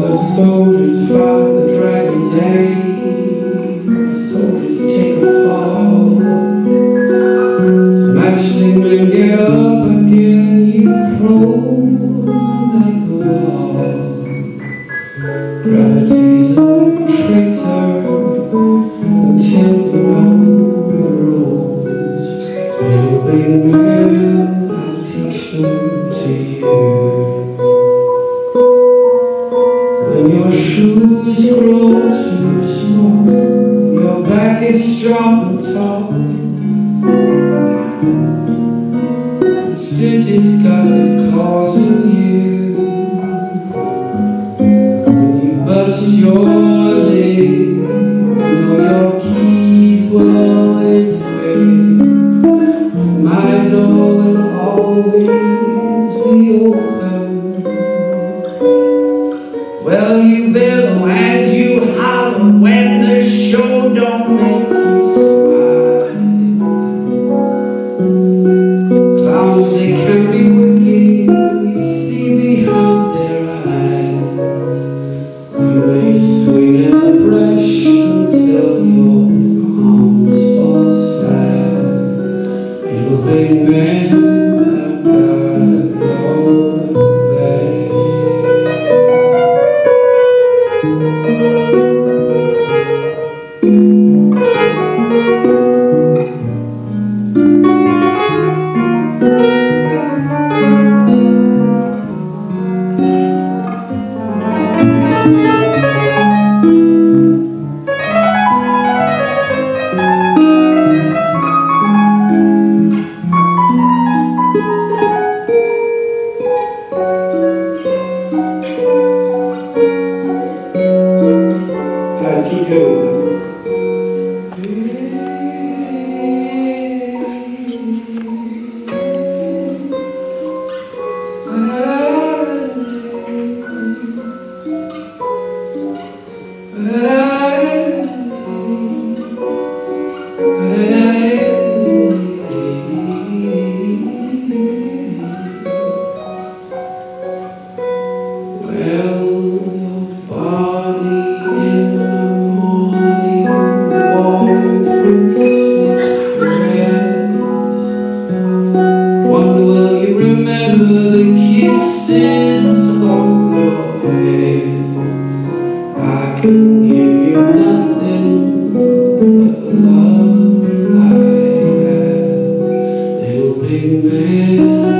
the soldiers fight the dragon's day. strong and tall Stitches got its claws in you. You must surely know your keys will always fade My door will always be open. Well, you better and you he go? remember the kisses on your head. I can give you nothing but the love I Little man